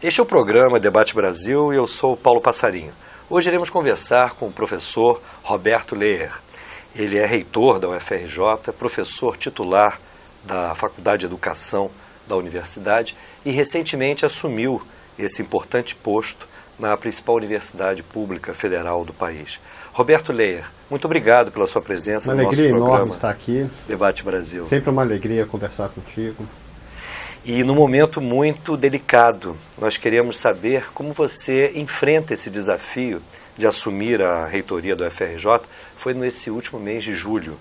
Este é o programa Debate Brasil e eu sou Paulo Passarinho. Hoje iremos conversar com o professor Roberto Leer. Ele é reitor da UFRJ, professor titular da Faculdade de Educação da universidade e recentemente assumiu esse importante posto na principal universidade pública federal do país. Roberto Leyer, muito obrigado pela sua presença uma no nosso programa. Uma alegria enorme estar aqui. Debate Brasil. Sempre uma alegria conversar contigo. E num momento muito delicado, nós queremos saber como você enfrenta esse desafio de assumir a reitoria do FRJ. Foi nesse último mês de julho.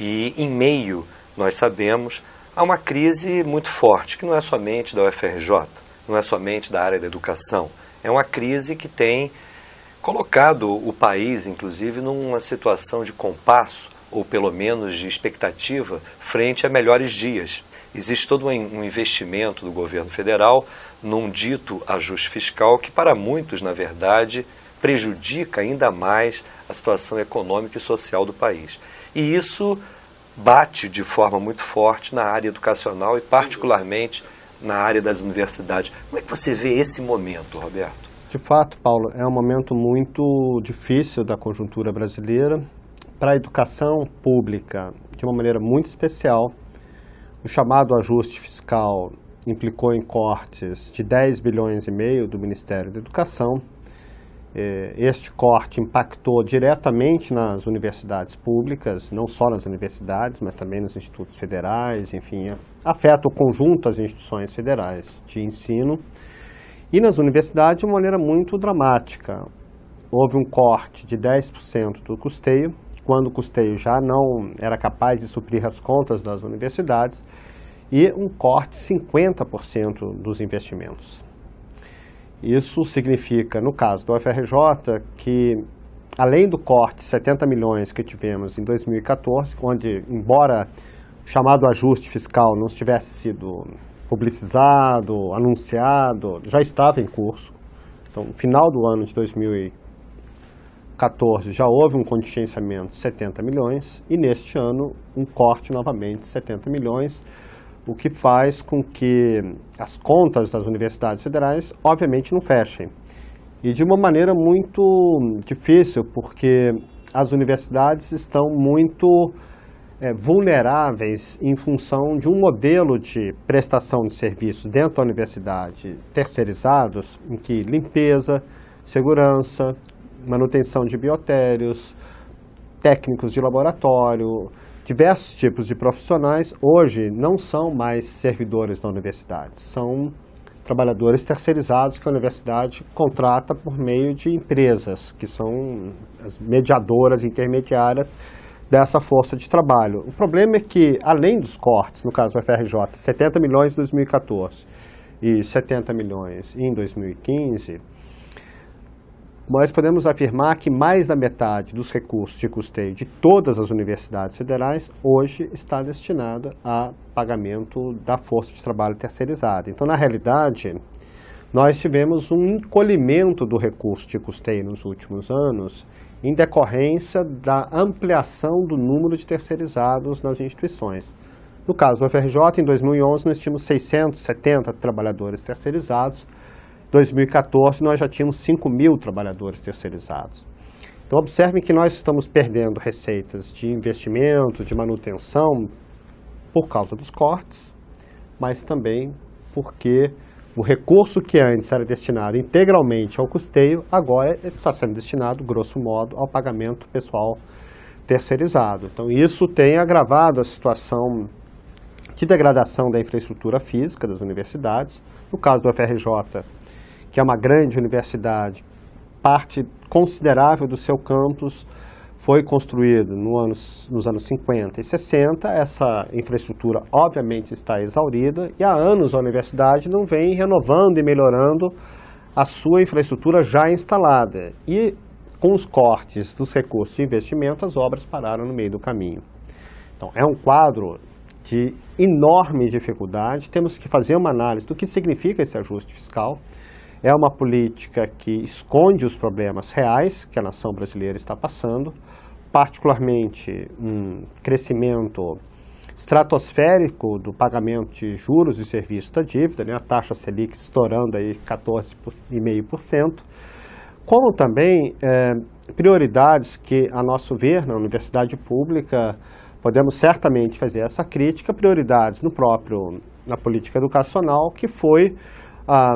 E em meio, nós sabemos, há uma crise muito forte, que não é somente da UFRJ, não é somente da área da educação. É uma crise que tem colocado o país, inclusive, numa situação de compasso, ou pelo menos de expectativa, frente a melhores dias. Existe todo um investimento do governo federal num dito ajuste fiscal que, para muitos, na verdade, prejudica ainda mais a situação econômica e social do país. E isso bate de forma muito forte na área educacional e, particularmente, na área das universidades. Como é que você vê esse momento, Roberto? De fato, Paulo, é um momento muito difícil da conjuntura brasileira. Para a educação pública, de uma maneira muito especial, o chamado ajuste fiscal implicou em cortes de 10 bilhões e meio do Ministério da Educação. É, este corte impactou diretamente nas universidades públicas, não só nas universidades, mas também nos institutos federais, enfim, afeta o conjunto das instituições federais de ensino. E nas universidades, de uma maneira muito dramática. Houve um corte de 10% do custeio, quando o custeio já não era capaz de suprir as contas das universidades, e um corte de 50% dos investimentos. Isso significa, no caso do UFRJ, que além do corte de 70 milhões que tivemos em 2014, onde, embora o chamado ajuste fiscal não tivesse sido publicizado, anunciado, já estava em curso. Então, no final do ano de 2014 já houve um contingenciamento de 70 milhões e neste ano um corte novamente de 70 milhões, o que faz com que as contas das universidades federais obviamente não fechem. E de uma maneira muito difícil, porque as universidades estão muito é, vulneráveis em função de um modelo de prestação de serviços dentro da universidade terceirizados, em que limpeza, segurança, manutenção de biotérios, técnicos de laboratório, diversos tipos de profissionais hoje não são mais servidores da universidade, são trabalhadores terceirizados que a universidade contrata por meio de empresas, que são as mediadoras intermediárias dessa força de trabalho. O problema é que, além dos cortes, no caso do FRJ, 70 milhões em 2014 e 70 milhões em 2015, nós podemos afirmar que mais da metade dos recursos de custeio de todas as universidades federais hoje está destinada a pagamento da força de trabalho terceirizada. Então, na realidade, nós tivemos um encolhimento do recurso de custeio nos últimos anos em decorrência da ampliação do número de terceirizados nas instituições. No caso do FRJ, em 2011, nós tínhamos 670 trabalhadores terceirizados. Em 2014, nós já tínhamos 5 mil trabalhadores terceirizados. Então, observem que nós estamos perdendo receitas de investimento, de manutenção, por causa dos cortes, mas também porque o recurso que antes era destinado integralmente ao custeio, agora está sendo destinado, grosso modo, ao pagamento pessoal terceirizado. Então, isso tem agravado a situação de degradação da infraestrutura física das universidades. No caso do FRJ, que é uma grande universidade, parte considerável do seu campus foi construído no nos anos 50 e 60. Essa infraestrutura, obviamente, está exaurida e há anos a universidade não vem renovando e melhorando a sua infraestrutura já instalada. E com os cortes dos recursos de investimento, as obras pararam no meio do caminho. Então, é um quadro de enorme dificuldade. Temos que fazer uma análise do que significa esse ajuste fiscal. É uma política que esconde os problemas reais que a nação brasileira está passando, particularmente um crescimento estratosférico do pagamento de juros e serviços da dívida, né, a taxa Selic estourando aí 14,5%, como também é, prioridades que, a nosso ver, na universidade pública, podemos certamente fazer essa crítica, prioridades no próprio, na política educacional, que foi a,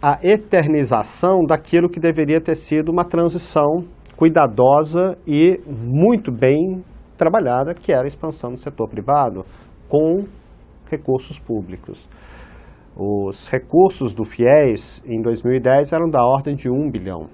a eternização daquilo que deveria ter sido uma transição cuidadosa e muito bem trabalhada, que era a expansão do setor privado com recursos públicos. Os recursos do FIES em 2010 eram da ordem de 1 bilhão.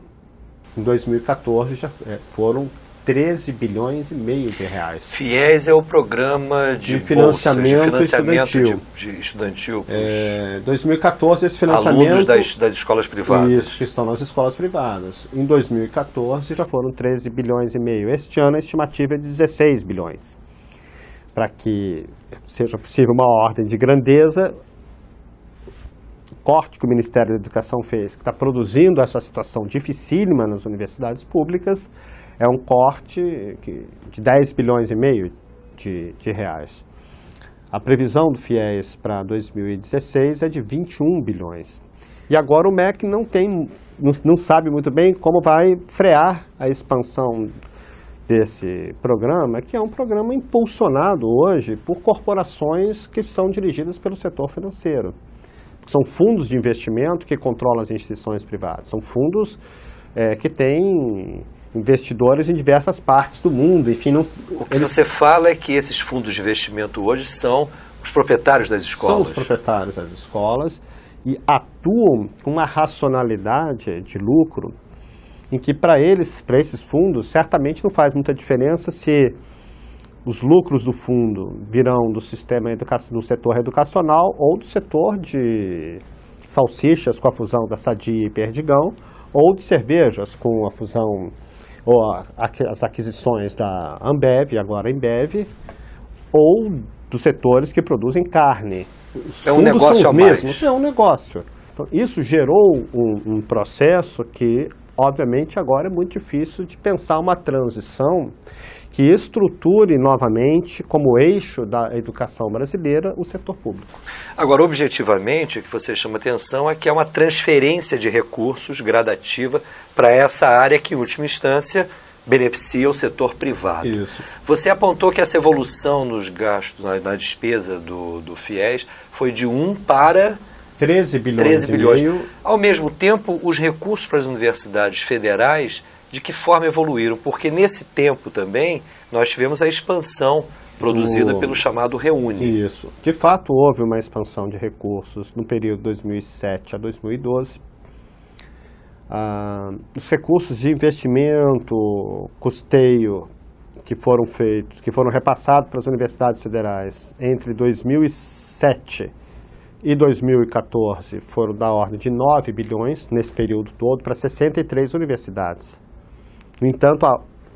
Em 2014 já é, foram 13 bilhões e meio de reais. FIES é o programa de, de financiamento, bolsas, de financiamento estudantil. De, de estudantil é, 2014 esse financiamento... Alunos das, das escolas privadas. Isso, que estão nas escolas privadas. Em 2014 já foram 13 bilhões e meio. Este ano a estimativa é de 16 bilhões. Para que seja possível uma ordem de grandeza, o corte que o Ministério da Educação fez, que está produzindo essa situação dificílima nas universidades públicas, é um corte de 10 bilhões e meio de, de reais. A previsão do FIES para 2016 é de 21 bilhões. E agora o MEC não tem, não, não sabe muito bem como vai frear a expansão desse programa, que é um programa impulsionado hoje por corporações que são dirigidas pelo setor financeiro. São fundos de investimento que controlam as instituições privadas. São fundos é, que têm investidores em diversas partes do mundo. Enfim, não, o que eles... você fala é que esses fundos de investimento hoje são os proprietários das escolas. São os proprietários das escolas e atuam com uma racionalidade de lucro em que para eles, para esses fundos, certamente não faz muita diferença se os lucros do fundo virão do sistema do setor educacional ou do setor de salsichas com a fusão da Sadia e Perdigão ou de cervejas com a fusão ou as aquisições da Ambev, agora Embev, ou dos setores que produzem carne. Os é um negócio mesmos, é um negócio. Então, isso gerou um, um processo que, obviamente, agora é muito difícil de pensar uma transição que estruture novamente, como eixo da educação brasileira, o setor público. Agora, objetivamente, o que você chama atenção é que é uma transferência de recursos gradativa para essa área que, em última instância, beneficia o setor privado. Isso. Você apontou que essa evolução nos gastos, na, na despesa do, do FIES, foi de 1 para 13 bilhões. 13 bilhões. Ao mesmo tempo, os recursos para as universidades federais de que forma evoluíram, porque nesse tempo também nós tivemos a expansão produzida o... pelo chamado Reúne. Isso. De fato, houve uma expansão de recursos no período 2007 a 2012. Ah, os recursos de investimento, custeio que foram feitos, que foram repassados para as universidades federais entre 2007 e 2014 foram da ordem de 9 bilhões nesse período todo para 63 universidades. No entanto,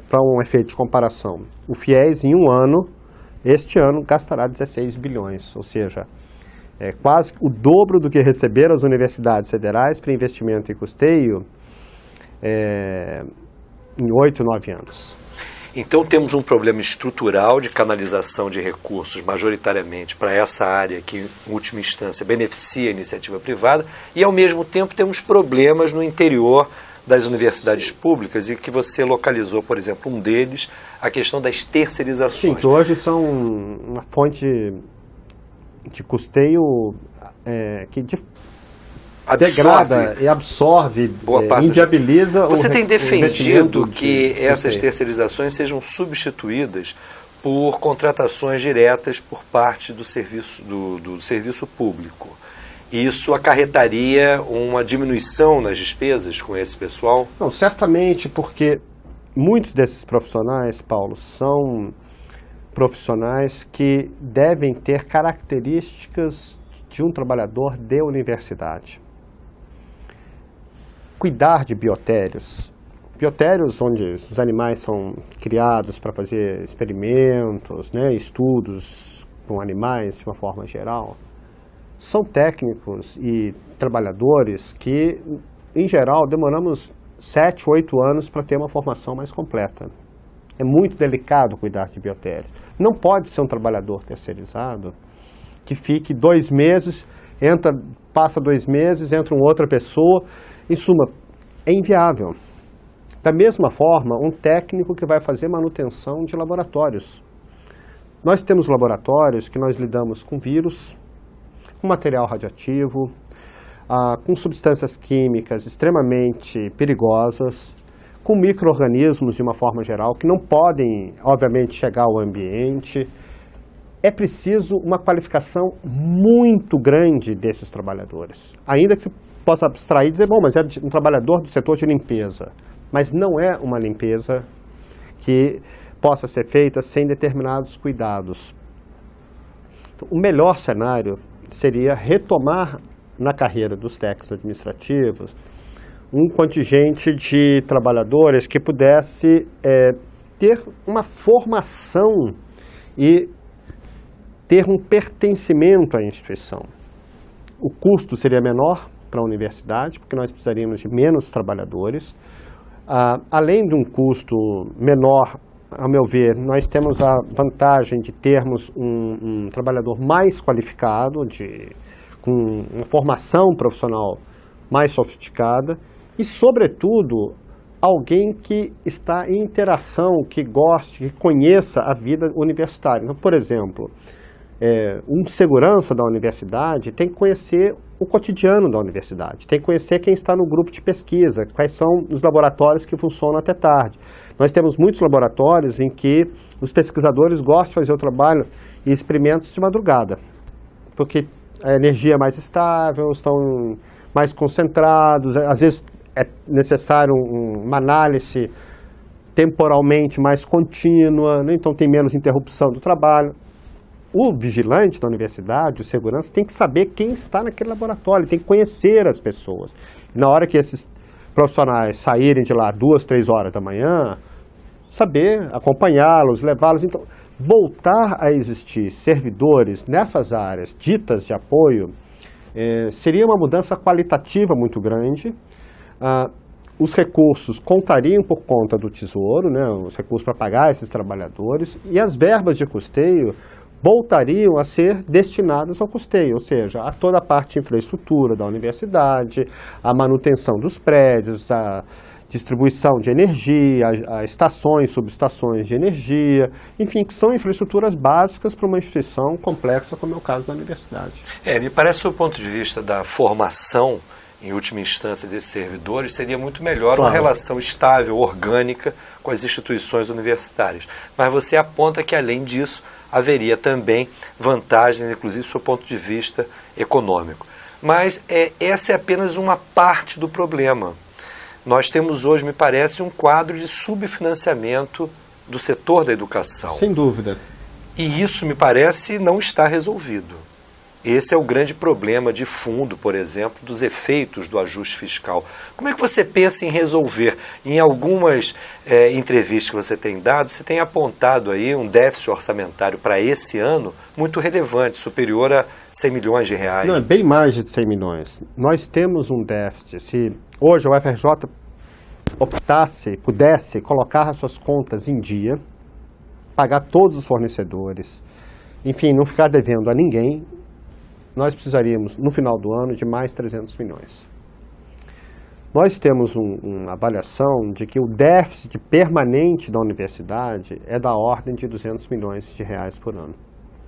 para um efeito de comparação, o FIES em um ano, este ano, gastará 16 bilhões, ou seja, é quase o dobro do que receberam as universidades federais para investimento e custeio é, em oito, nove anos. Então temos um problema estrutural de canalização de recursos, majoritariamente para essa área que, em última instância, beneficia a iniciativa privada, e ao mesmo tempo temos problemas no interior das universidades públicas e que você localizou, por exemplo, um deles, a questão das terceirizações. Sim, que hoje são uma fonte de custeio é, que de, degrada e absorve, Boa é, inviabiliza Você tem defendido que de essas terceirizações sejam substituídas por contratações diretas por parte do serviço, do, do serviço público. Isso acarretaria uma diminuição nas despesas com esse pessoal? Não, certamente, porque muitos desses profissionais, Paulo, são profissionais que devem ter características de um trabalhador de universidade. Cuidar de biotérios. Biotérios onde os animais são criados para fazer experimentos, né, estudos com animais de uma forma geral são técnicos e trabalhadores que, em geral, demoramos sete, oito anos para ter uma formação mais completa. É muito delicado cuidar de biotério. Não pode ser um trabalhador terceirizado que fique dois meses, entra, passa dois meses, entra uma outra pessoa. Em suma, é inviável. Da mesma forma, um técnico que vai fazer manutenção de laboratórios. Nós temos laboratórios que nós lidamos com vírus, com material radioativo, ah, com substâncias químicas extremamente perigosas, com micro-organismos de uma forma geral, que não podem, obviamente, chegar ao ambiente. É preciso uma qualificação muito grande desses trabalhadores. Ainda que se possa abstrair e dizer, bom, mas é um trabalhador do setor de limpeza mas não é uma limpeza que possa ser feita sem determinados cuidados. O melhor cenário seria retomar na carreira dos técnicos administrativos um contingente de trabalhadores que pudesse é, ter uma formação e ter um pertencimento à instituição. O custo seria menor para a universidade, porque nós precisaríamos de menos trabalhadores, ah, além de um custo menor, ao meu ver, nós temos a vantagem de termos um, um trabalhador mais qualificado, de, com uma formação profissional mais sofisticada e, sobretudo, alguém que está em interação, que goste, que conheça a vida universitária. Então, por exemplo, é, um segurança da universidade tem que conhecer o cotidiano da universidade, tem que conhecer quem está no grupo de pesquisa, quais são os laboratórios que funcionam até tarde. Nós temos muitos laboratórios em que os pesquisadores gostam de fazer o trabalho e experimentos de madrugada, porque a energia é mais estável, estão mais concentrados, às vezes é necessário uma análise temporalmente mais contínua, né? então tem menos interrupção do trabalho o vigilante da universidade, o segurança, tem que saber quem está naquele laboratório, tem que conhecer as pessoas. Na hora que esses profissionais saírem de lá duas, três horas da manhã, saber acompanhá-los, levá-los. Então, voltar a existir servidores nessas áreas ditas de apoio eh, seria uma mudança qualitativa muito grande. Ah, os recursos contariam por conta do tesouro, né, os recursos para pagar esses trabalhadores, e as verbas de custeio voltariam a ser destinadas ao custeio, ou seja, a toda a parte de infraestrutura da universidade, a manutenção dos prédios, a distribuição de energia, a, a estações, subestações de energia, enfim, que são infraestruturas básicas para uma instituição complexa como é o caso da universidade. É, me parece do ponto de vista da formação, em última instância, desses servidores, seria muito melhor claro. uma relação estável, orgânica com as instituições universitárias. Mas você aponta que, além disso, haveria também vantagens, inclusive do seu ponto de vista econômico. Mas é, essa é apenas uma parte do problema. Nós temos hoje, me parece, um quadro de subfinanciamento do setor da educação. Sem dúvida. E isso, me parece, não está resolvido. Esse é o grande problema de fundo, por exemplo, dos efeitos do ajuste fiscal. Como é que você pensa em resolver? Em algumas é, entrevistas que você tem dado, você tem apontado aí um déficit orçamentário para esse ano muito relevante, superior a 100 milhões de reais. Não, é bem mais de 100 milhões. Nós temos um déficit. Se hoje o FRJ optasse, pudesse colocar as suas contas em dia, pagar todos os fornecedores, enfim, não ficar devendo a ninguém, nós precisaríamos, no final do ano, de mais 300 milhões. Nós temos um, uma avaliação de que o déficit permanente da universidade é da ordem de 200 milhões de reais por ano.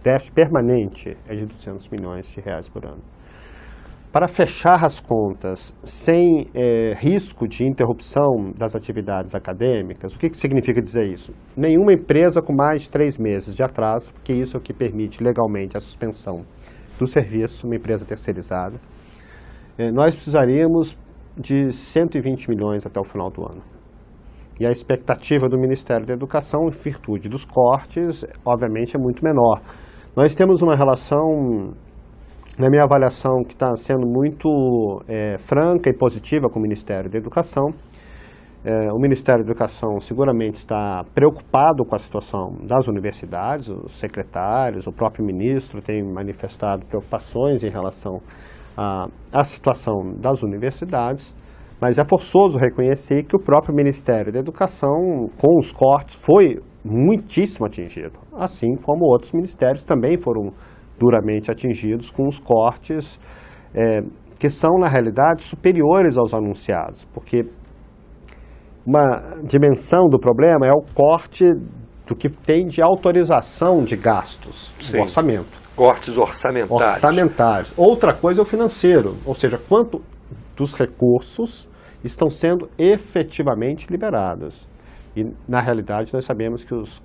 Déficit permanente é de 200 milhões de reais por ano. Para fechar as contas sem é, risco de interrupção das atividades acadêmicas, o que, que significa dizer isso? Nenhuma empresa com mais de três meses de atraso, porque isso é o que permite legalmente a suspensão do serviço, uma empresa terceirizada, eh, nós precisaríamos de 120 milhões até o final do ano. E a expectativa do Ministério da Educação, em virtude dos cortes, obviamente é muito menor. Nós temos uma relação, na minha avaliação, que está sendo muito é, franca e positiva com o Ministério da Educação. É, o Ministério da Educação seguramente está preocupado com a situação das universidades, os secretários, o próprio ministro tem manifestado preocupações em relação à, situação das universidades, Mas é forçoso reconhecer que o próprio Ministério da Educação, com os cortes, foi muitíssimo atingido, assim como outros ministérios também foram duramente atingidos com os cortes é, que são, na realidade, superiores aos anunciados, porque uma dimensão do problema é o corte do que tem de autorização de gastos Sim. do orçamento. Cortes orçamentários. Orçamentários. Outra coisa é o financeiro, ou seja, quanto dos recursos estão sendo efetivamente liberados. E, na realidade, nós sabemos que os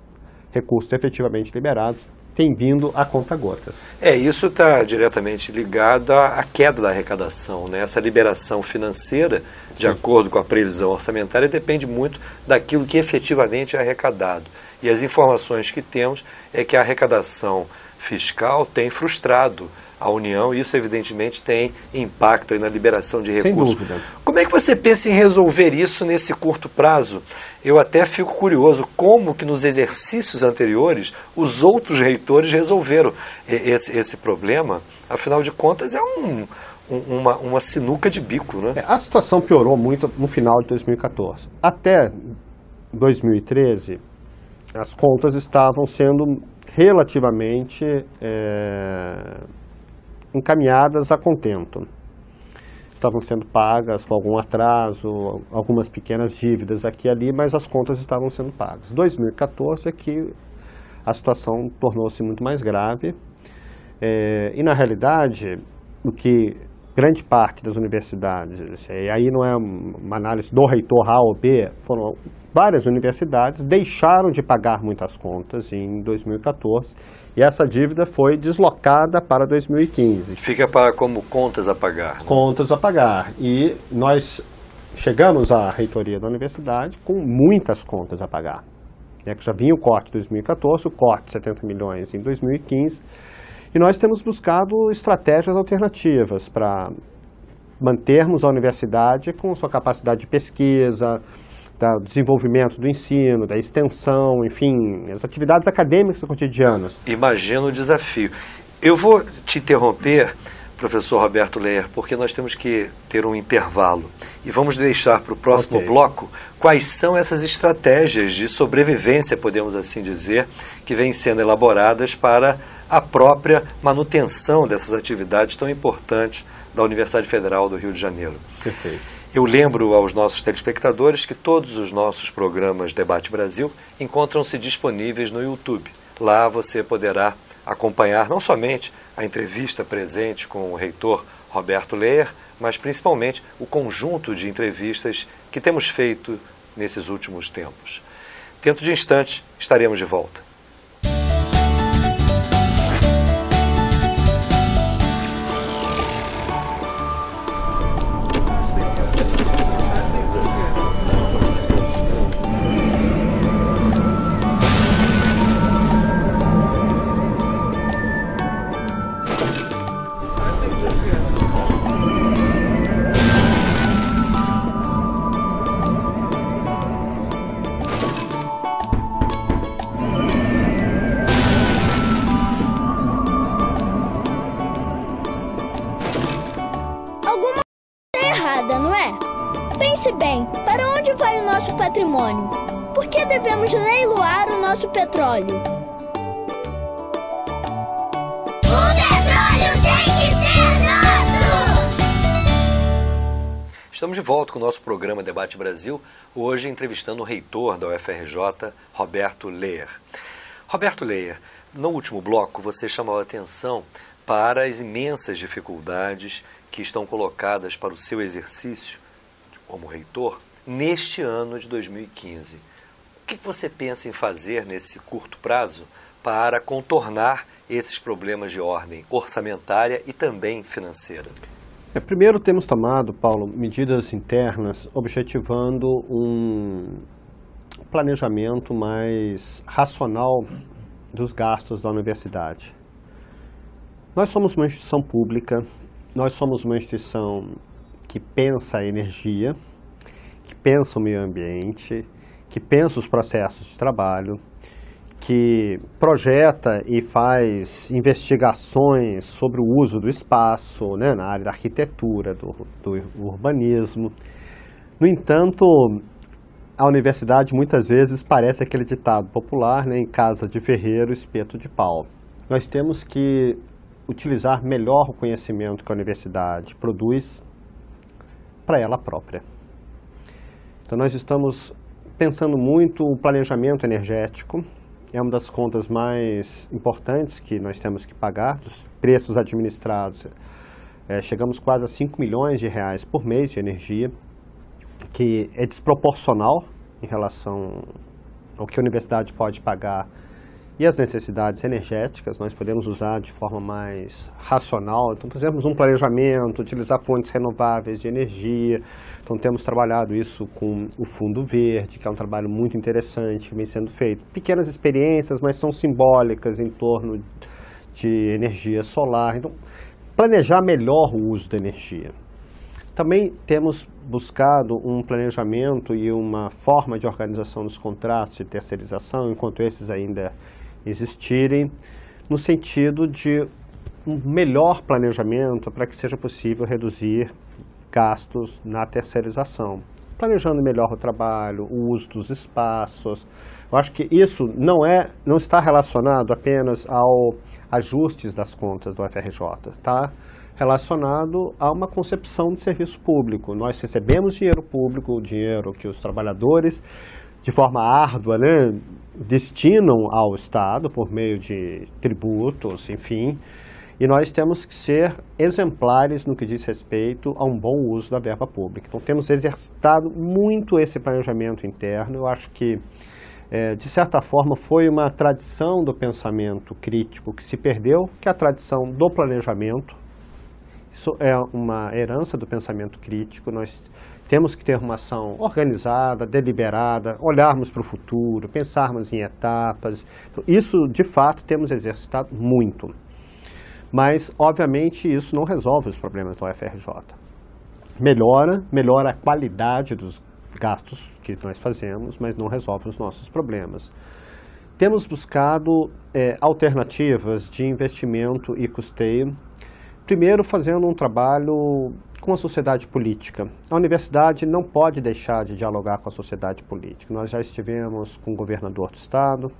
recursos efetivamente liberados têm vindo a conta-gotas. É, isso está diretamente ligado à queda da arrecadação. Né? Essa liberação financeira, de Sim. acordo com a previsão orçamentária, depende muito daquilo que efetivamente é arrecadado. E as informações que temos é que a arrecadação fiscal tem frustrado a União, e isso evidentemente tem impacto na liberação de recursos. Sem dúvida. Como é que você pensa em resolver isso nesse curto prazo? Eu até fico curioso como que nos exercícios anteriores os outros reitores resolveram esse, esse problema. Afinal de contas, é um, uma, uma sinuca de bico. Né? É, a situação piorou muito no final de 2014. Até 2013, as contas estavam sendo relativamente é, encaminhadas a contento. Estavam sendo pagas com algum atraso, algumas pequenas dívidas aqui e ali, mas as contas estavam sendo pagas. 2014 é que a situação tornou-se muito mais grave é, e, na realidade, o que grande parte das universidades, e aí não é uma análise do reitor A ou B, foram várias universidades deixaram de pagar muitas contas em 2014 e essa dívida foi deslocada para 2015. Fica para como contas a pagar. Né? Contas a pagar. E nós chegamos à reitoria da universidade com muitas contas a pagar. É que já vinha o corte de 2014, o corte de 70 milhões em 2015, e nós temos buscado estratégias alternativas para mantermos a universidade com sua capacidade de pesquisa, do desenvolvimento do ensino, da extensão, enfim, as atividades acadêmicas cotidianas. Imagino o desafio. Eu vou te interromper, professor Roberto Leer, porque nós temos que ter um intervalo. E vamos deixar para o próximo okay. bloco quais são essas estratégias de sobrevivência, podemos assim dizer, que vêm sendo elaboradas para a própria manutenção dessas atividades tão importantes da Universidade Federal do Rio de Janeiro. Perfeito. Eu lembro aos nossos telespectadores que todos os nossos programas Debate Brasil encontram-se disponíveis no YouTube. Lá você poderá acompanhar não somente a entrevista presente com o reitor Roberto Leer, mas principalmente o conjunto de entrevistas que temos feito nesses últimos tempos. Dentro de instantes estaremos de volta. Nosso programa Debate Brasil, hoje entrevistando o reitor da UFRJ, Roberto Leer. Roberto Leer, no último bloco você chamou a atenção para as imensas dificuldades que estão colocadas para o seu exercício como reitor neste ano de 2015. O que você pensa em fazer nesse curto prazo para contornar esses problemas de ordem orçamentária e também financeira? É, primeiro, temos tomado, Paulo, medidas internas objetivando um planejamento mais racional dos gastos da universidade. Nós somos uma instituição pública, nós somos uma instituição que pensa a energia, que pensa o meio ambiente, que pensa os processos de trabalho, que projeta e faz investigações sobre o uso do espaço, né, na área da arquitetura, do, do urbanismo. No entanto, a universidade muitas vezes parece aquele ditado popular, né, em casa de ferreiro, espeto de pau. Nós temos que utilizar melhor o conhecimento que a universidade produz para ela própria. Então nós estamos pensando muito o planejamento energético, é uma das contas mais importantes que nós temos que pagar, dos preços administrados. É, chegamos quase a 5 milhões de reais por mês de energia, que é desproporcional em relação ao que a universidade pode pagar e as necessidades energéticas, nós podemos usar de forma mais racional. Então, fazemos um planejamento, utilizar fontes renováveis de energia. Então, temos trabalhado isso com o Fundo Verde, que é um trabalho muito interessante que vem sendo feito. Pequenas experiências, mas são simbólicas em torno de energia solar. Então, planejar melhor o uso da energia. Também temos buscado um planejamento e uma forma de organização dos contratos de terceirização, enquanto esses ainda existirem, no sentido de um melhor planejamento para que seja possível reduzir gastos na terceirização. Planejando melhor o trabalho, o uso dos espaços. Eu acho que isso não, é, não está relacionado apenas ao ajustes das contas do FRJ, está relacionado a uma concepção de serviço público. Nós recebemos dinheiro público, o dinheiro que os trabalhadores de forma árdua, né, destinam ao Estado por meio de tributos, enfim, e nós temos que ser exemplares no que diz respeito a um bom uso da verba pública. Então, temos exercitado muito esse planejamento interno. Eu acho que, é, de certa forma, foi uma tradição do pensamento crítico que se perdeu, que é a tradição do planejamento. Isso é uma herança do pensamento crítico. Nós temos que ter uma ação organizada, deliberada, olharmos para o futuro, pensarmos em etapas. Então, isso, de fato, temos exercitado muito. Mas, obviamente, isso não resolve os problemas da UFRJ. Melhora, melhora a qualidade dos gastos que nós fazemos, mas não resolve os nossos problemas. Temos buscado é, alternativas de investimento e custeio Primeiro, fazendo um trabalho com a sociedade política. A universidade não pode deixar de dialogar com a sociedade política. Nós já estivemos com o governador do estado,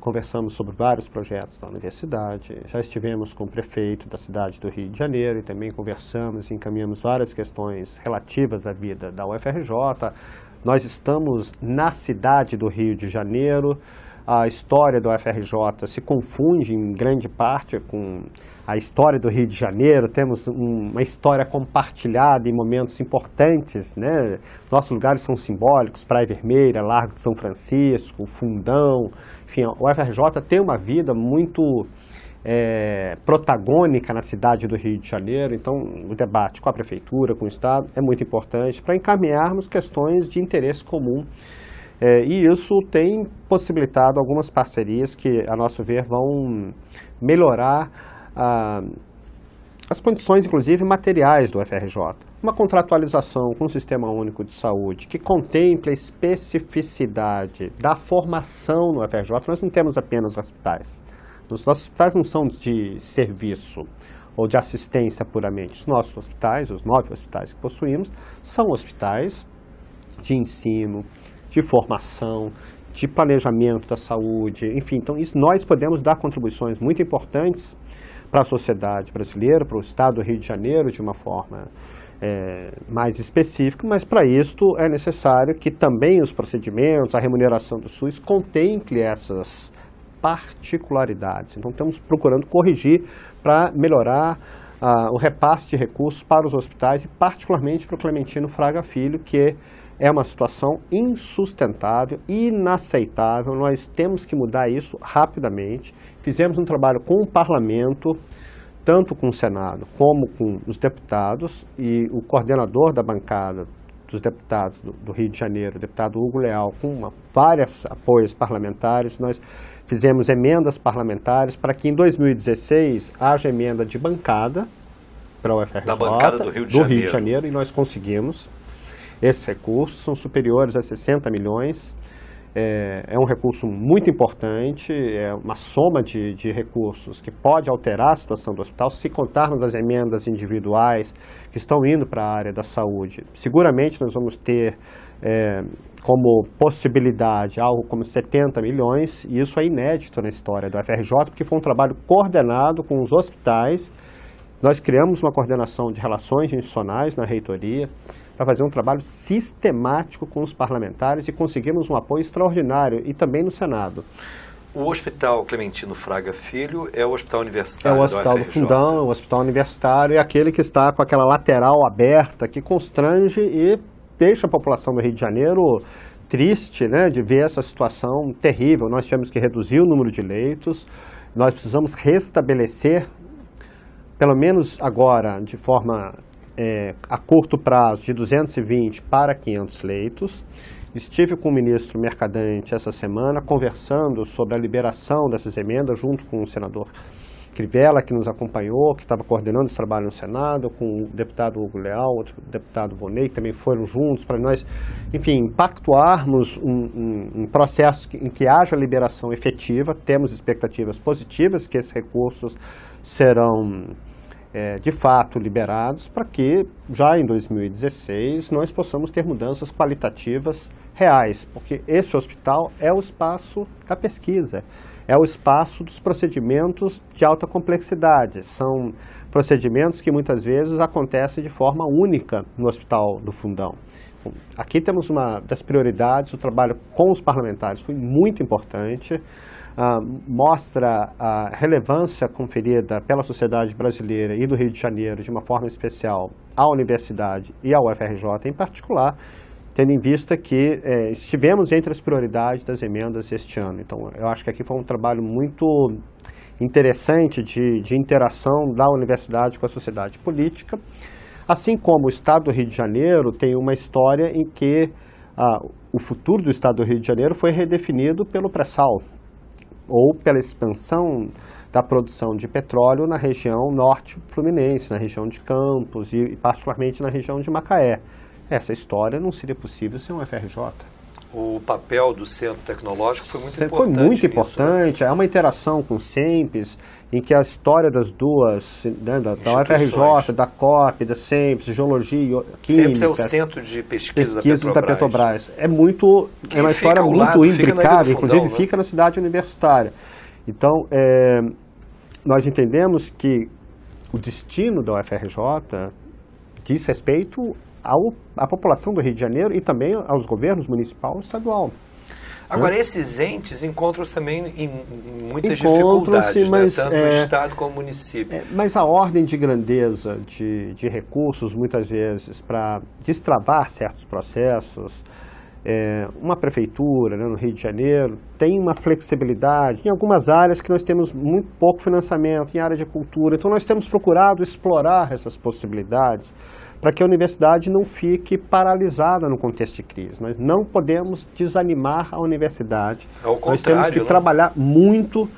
conversamos sobre vários projetos da universidade, já estivemos com o prefeito da cidade do Rio de Janeiro e também conversamos e encaminhamos várias questões relativas à vida da UFRJ. Nós estamos na cidade do Rio de Janeiro, a história do UFRJ se confunde em grande parte com a história do Rio de Janeiro, temos um, uma história compartilhada em momentos importantes, né? Nossos lugares são simbólicos, Praia Vermelha, Largo de São Francisco, Fundão, enfim, o UFRJ tem uma vida muito é, protagônica na cidade do Rio de Janeiro, então o debate com a Prefeitura, com o Estado, é muito importante para encaminharmos questões de interesse comum é, e isso tem possibilitado algumas parcerias que, a nosso ver, vão melhorar as condições, inclusive, materiais do FRJ. Uma contratualização com o Sistema Único de Saúde que contemple a especificidade da formação no FRJ. Nós não temos apenas hospitais. Os nossos hospitais não são de serviço ou de assistência puramente. Os nossos hospitais, os nove hospitais que possuímos, são hospitais de ensino, de formação, de planejamento da saúde, enfim. Então, isso, nós podemos dar contribuições muito importantes para a sociedade brasileira, para o Estado do Rio de Janeiro de uma forma é, mais específica, mas para isto é necessário que também os procedimentos, a remuneração do SUS contemple essas particularidades. Então estamos procurando corrigir para melhorar ah, o repasse de recursos para os hospitais e particularmente para o Clementino Fraga Filho, que é uma situação insustentável, inaceitável. Nós temos que mudar isso rapidamente. Fizemos um trabalho com o parlamento, tanto com o Senado como com os deputados, e o coordenador da bancada dos deputados do, do Rio de Janeiro, o deputado Hugo Leal, com uma, vários apoios parlamentares, nós fizemos emendas parlamentares para que em 2016 haja emenda de bancada para o FRJ, da bancada do Rio de, do Janeiro. Rio de Janeiro, e nós conseguimos. Esses recursos são superiores a 60 milhões é, é, um recurso muito importante, é uma soma de, de, recursos que pode alterar a situação do hospital, se contarmos as emendas individuais que estão indo para a área da saúde. Seguramente nós vamos ter é, como possibilidade algo como 70 milhões, e isso é inédito na história do FRJ, porque foi um trabalho coordenado com os hospitais. Nós criamos uma coordenação de relações institucionais na reitoria, para fazer um trabalho sistemático com os parlamentares e conseguirmos um apoio extraordinário e também no Senado. O Hospital Clementino Fraga Filho é o hospital universitário É o hospital do, do Fundão, é o hospital universitário, é aquele que está com aquela lateral aberta que constrange e deixa a população do Rio de Janeiro triste, né, de ver essa situação terrível. Nós tivemos que reduzir o número de leitos, nós precisamos restabelecer, pelo menos agora, de forma é, a curto prazo de 220 para 500 leitos. Estive com o ministro Mercadante essa semana conversando sobre a liberação dessas emendas junto com o senador Crivella, que nos acompanhou, que estava coordenando esse trabalho no Senado, com o deputado Hugo Leal, outro deputado Vonei, que também foram juntos, para nós, enfim, pactuarmos um, um, um processo em que haja liberação efetiva. Temos expectativas positivas que esses recursos serão é, de fato liberados para que já em 2016 nós possamos ter mudanças qualitativas reais, porque este hospital é o espaço da pesquisa, é o espaço dos procedimentos de alta complexidade. São procedimentos que muitas vezes acontecem de forma única no Hospital do Fundão. Aqui temos uma das prioridades, o trabalho com os parlamentares foi muito importante ah, mostra a relevância conferida pela sociedade brasileira e do Rio de Janeiro, de uma forma especial, à universidade e ao UFRJ em particular, tendo em vista que eh, estivemos entre as prioridades das emendas este ano. Então, eu acho que aqui foi um trabalho muito interessante de, de interação da universidade com a sociedade política, assim como o Estado do Rio de Janeiro tem uma história em que ah, o futuro do Estado do Rio de Janeiro foi redefinido pelo pré-sal, ou pela expansão da produção de petróleo na região norte fluminense, na região de Campos e particularmente na região de Macaé. Essa história não seria possível sem um FRJ. O papel do centro tecnológico foi muito foi importante. Foi muito nisso, importante. Né? É uma interação com o SEMPES, em que a história das duas, né, da, da UFRJ, da COP, da SEMPES, Geologia, Química... SEMPES é o Centro de Pesquisa Pesquisas da Petrobras. Da Petrobras. É, muito, é uma história muito lado, imbricada, inclusive né? fica na cidade universitária. Então, é, nós entendemos que o destino da UFRJ diz respeito ao, à população do Rio de Janeiro e também aos governos municipal e estadual. Agora, esses entes encontram-se também em muitas dificuldades, mas, né? tanto é, o Estado como o município. É, mas a ordem de grandeza de, de recursos, muitas vezes, para destravar certos processos, é, uma prefeitura né, no Rio de Janeiro tem uma flexibilidade em algumas áreas que nós temos muito pouco financiamento, em área de cultura. Então, nós temos procurado explorar essas possibilidades para que a universidade não fique paralisada no contexto de crise. Nós não podemos desanimar a universidade. Ao nós temos que né? trabalhar muito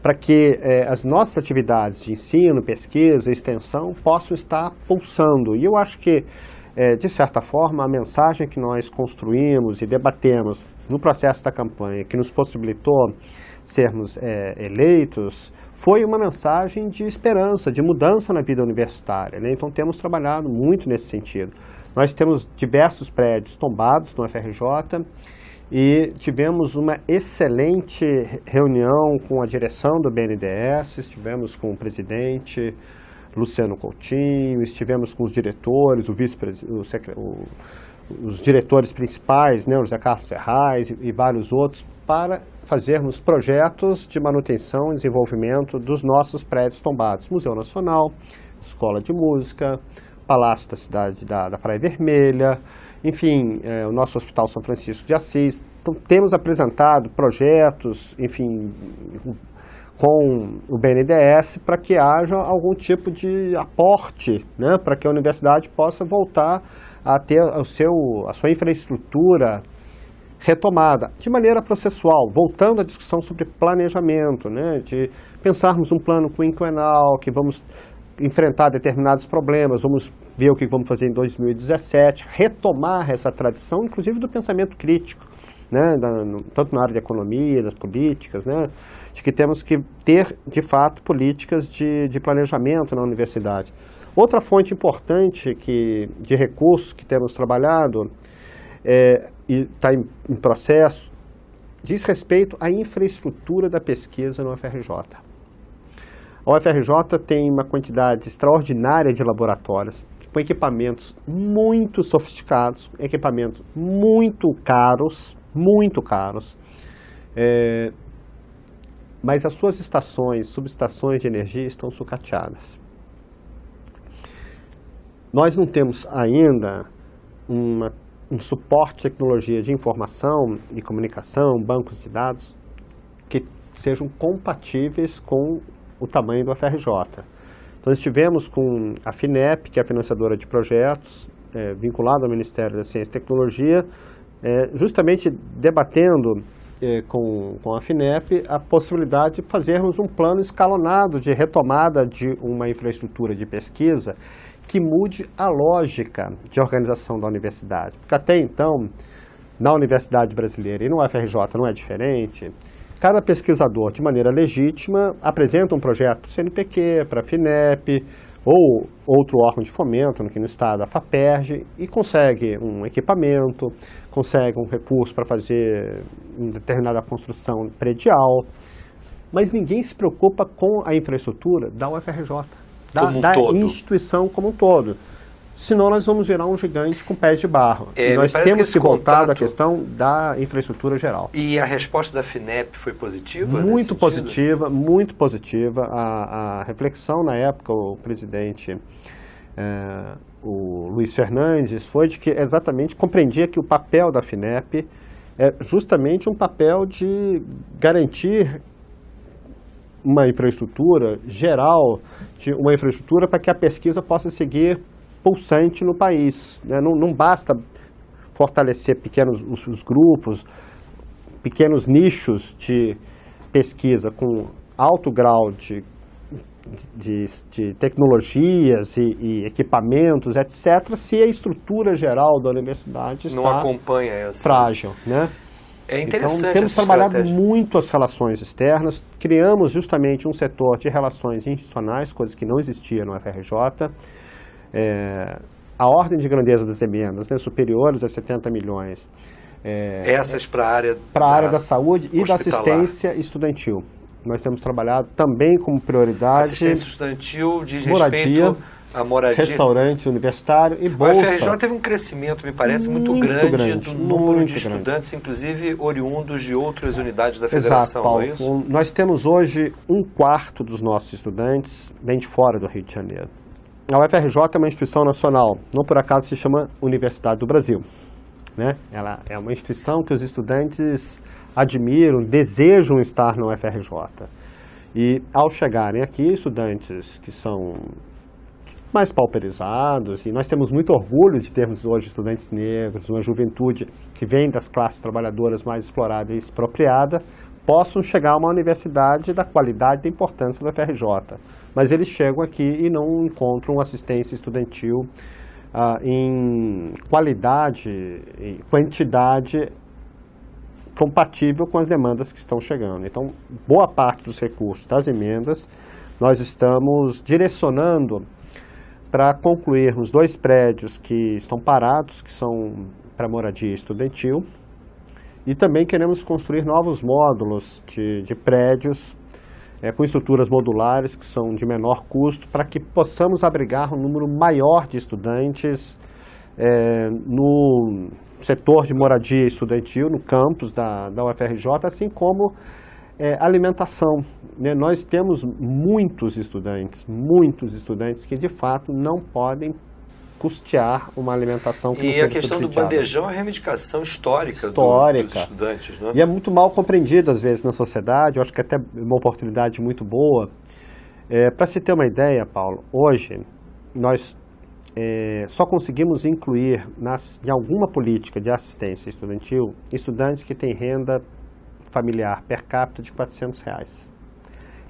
para que eh, as nossas atividades de ensino, pesquisa, extensão possam estar pulsando. E eu acho que, eh, de certa forma, a mensagem que nós construímos e debatemos no processo da campanha, que nos possibilitou sermos é, eleitos, foi uma mensagem de esperança, de mudança na vida universitária. Né? Então temos trabalhado muito nesse sentido. Nós temos diversos prédios tombados no FRJ e tivemos uma excelente reunião com a direção do BNDES, estivemos com o presidente Luciano Coutinho, estivemos com os diretores, o vice os diretores principais, né, o José Carlos Ferraz e, e vários outros, para fazermos projetos de manutenção e desenvolvimento dos nossos prédios tombados. Museu Nacional, Escola de Música, Palácio da Cidade da, da Praia Vermelha, enfim, é, o nosso Hospital São Francisco de Assis. Então, temos apresentado projetos, enfim, com o BNDES para que haja algum tipo de aporte, né, para que a universidade possa voltar a ter o seu, a sua infraestrutura retomada de maneira processual, voltando à discussão sobre planejamento, né, de pensarmos um plano quinquenal, que vamos enfrentar determinados problemas, vamos ver o que vamos fazer em 2017, retomar essa tradição, inclusive do pensamento crítico. né, da, no, tanto na área de economia, das políticas, né, de que temos que ter, de fato, políticas de, de planejamento na universidade. Outra fonte importante que, de recursos que temos trabalhado é, está em, em processo diz respeito à infraestrutura da pesquisa no UFRJ. A UFRJ tem uma quantidade extraordinária de laboratórios com equipamentos muito sofisticados, equipamentos muito caros, muito caros, é, mas as suas estações, subestações de energia estão sucateadas. Nós não temos ainda uma, um suporte de tecnologia de informação e comunicação, bancos de dados, que sejam compatíveis com o tamanho do FRJ. Então, estivemos com a FINEP, que é a financiadora de projetos, é, vinculada ao Ministério da Ciência e Tecnologia, é, justamente debatendo é, com, com a FINEP a possibilidade de fazermos um plano escalonado de retomada de uma infraestrutura de pesquisa que mude a lógica de organização da universidade. Porque até então, na Universidade Brasileira e no UFRJ não é diferente, cada pesquisador, de maneira legítima, apresenta um projeto para o CNPq, para a FINEP, ou outro órgão de fomento, aqui no estado, a FAPERJ, e consegue um equipamento, consegue um recurso para fazer uma determinada construção predial, mas ninguém se preocupa com a infraestrutura da UFRJ, da, Como um da todo. instituição como um todo. Senão nós vamos virar um gigante com pés de barro. É, e nós que temos esse que voltar da contato- questão da infraestrutura geral. E a resposta da FINEP foi positiva? Muito sentido? positiva, muito positiva. A, a reflexão na época, o presidente, eh, o Luiz Fernandes, foi de que exatamente compreendia que o papel da FINEP é justamente um papel de garantir uma infraestrutura geral, de uma infraestrutura para que a pesquisa possa seguir pulsante no país. né? Não, não basta fortalecer pequenos os, os grupos, pequenos nichos de pesquisa com alto grau de, de, de tecnologias e, e equipamentos, etc., se a estrutura geral da universidade Não está acompanha essa. frágil. Né? É interessante então, temos trabalhado estratégia. muito as relações externas, criamos justamente um setor de relações institucionais, coisas que não existia no FRJ. É, a ordem de grandeza das emendas, né, superiores a 70 milhões, é, Essas para a área para a área da saúde e da assistência estudantil. Nós temos trabalhado também como prioridade Assistência estudantil diz moradia, respeito à moradia. restaurante universitário e O bolsa. FRJ teve um crescimento, me parece, muito, Muito grande, grande, do número de grande. estudantes, inclusive oriundos de outras unidades da Exato, federação, Paulo. não é isso? Nós temos hoje um quarto dos nossos estudantes vem de fora do Rio de Janeiro. A UFRJ é uma instituição nacional, não por acaso se chama Universidade do Brasil. Né? Ela é uma instituição que os estudantes admiram, desejam estar na UFRJ. E ao chegarem aqui, estudantes que são mais pauperizados, e nós temos muito orgulho de termos hoje estudantes negros, uma juventude que vem das classes trabalhadoras mais exploradas e expropriada, possam chegar a uma universidade da qualidade e da importância da FRJ. Mas eles chegam aqui e não encontram assistência estudantil ah, em qualidade e quantidade compatível com as demandas que estão chegando. Então, boa parte dos recursos das emendas nós estamos direcionando para concluirmos dois prédios que estão parados, que são para moradia estudantil, e também queremos construir novos módulos de, de prédios é, com estruturas modulares que são de menor custo, para que possamos abrigar um número maior de estudantes é, no setor de moradia estudantil, no campus da, da UFRJ, assim como é, alimentação. né? Nós temos muitos estudantes, muitos estudantes que de fato não podem custear uma alimentação que E a questão do bandejão é uma reivindicação histórica, do- Histórica. dos estudantes, né? E é muito mal compreendido, às vezes, na sociedade. Eu acho que até é uma oportunidade muito boa. É, Para se ter uma ideia, Paulo, hoje nós é, só conseguimos incluir nas, em alguma política de assistência estudantil estudantes que têm renda familiar per capita de 400 reais.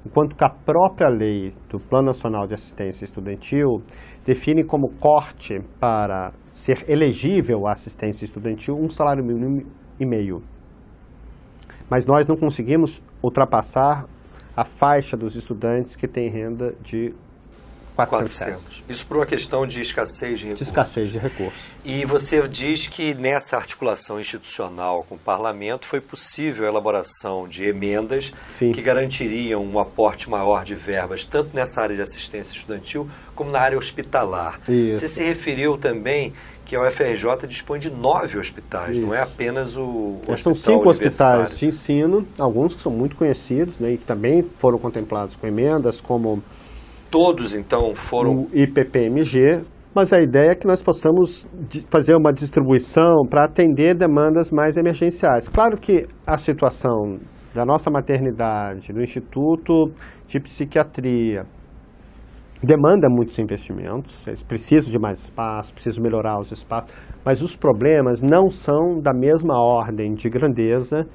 Enquanto que a própria lei do Plano Nacional de Assistência Estudantil define como corte para ser elegível à assistência estudantil um salário mínimo e meio. mas nós não conseguimos ultrapassar a faixa dos estudantes que têm renda de 400, 400. Isso por uma questão de escassez de recursos. De escassez de recursos. E você diz que nessa articulação institucional com o parlamento foi possível a elaboração de emendas Sim. que garantiriam um aporte maior de verbas, tanto nessa área de assistência estudantil como na área hospitalar. Isso. Você se referiu também que a UFRJ dispõe de nove hospitais, Isso. não é apenas o hospital São cinco hospitais de ensino, alguns que são muito conhecidos né, e que também foram contemplados com emendas, como todos então foram. O IPPMG, mas a ideia é que nós possamos fazer uma distribuição para atender demandas mais emergenciais. Claro que a situação da nossa maternidade, do Instituto de Psiquiatria, demanda muitos investimentos, eles precisam de mais espaço, precisam melhorar os espaços, mas os problemas não são da mesma ordem de grandeza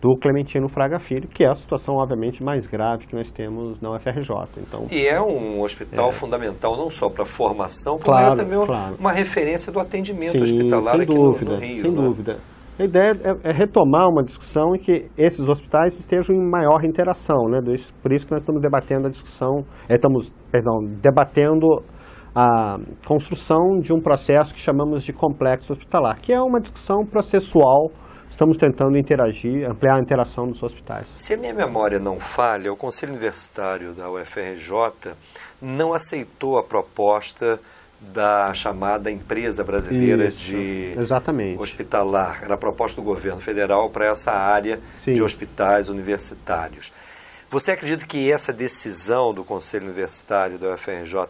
do Clementino Fraga Filho, que é a situação, obviamente, mais grave que nós temos na UFRJ. Então, e é um hospital é. fundamental não só para a formação, como é claro, é também claro. uma referência do atendimento Sim, hospitalar sem aqui dúvida, no, no Rio. Sem né? dúvida. A ideia é, é, retomar uma discussão em que esses hospitais estejam em maior interação. Né? Por isso que nós estamos debatendo a discussão, é, estamos, perdão, debatendo a construção de um processo que chamamos de complexo hospitalar, que é uma discussão processual estamos tentando interagir, ampliar a interação dos hospitais. Se a minha memória não falha, o Conselho Universitário da UFRJ não aceitou a proposta da chamada empresa brasileira Isso, de exatamente. hospitalar. Era a proposta do governo federal para essa área Sim. de hospitais universitários. Você acredita que essa decisão do Conselho Universitário da UFRJ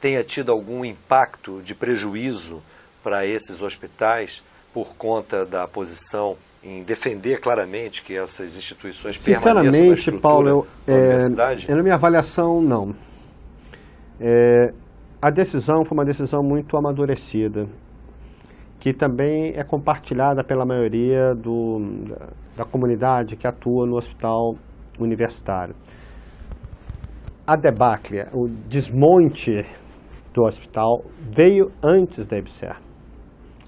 tenha tido algum impacto de prejuízo para esses hospitais por conta da posição em defender claramente que essas instituições permaneçam na estrutura Paulo, eu, da é, universidade? Na minha avaliação, não. É, a decisão foi uma decisão muito amadurecida, que também é compartilhada pela maioria do, da, da comunidade que atua no hospital universitário. A debacle, o desmonte do hospital veio antes da EBSER